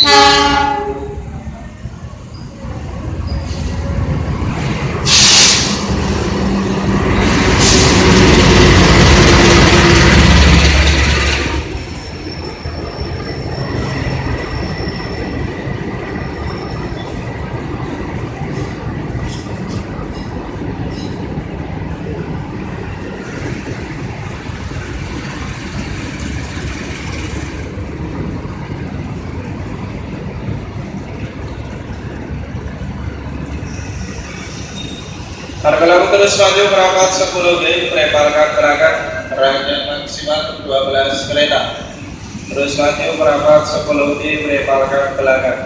Bye. Harga terus maju merapat 10 D, preparakan gerakan rangkaian maksimal 12 kereta. Terus maju merapat 10 D, preparakan belakang.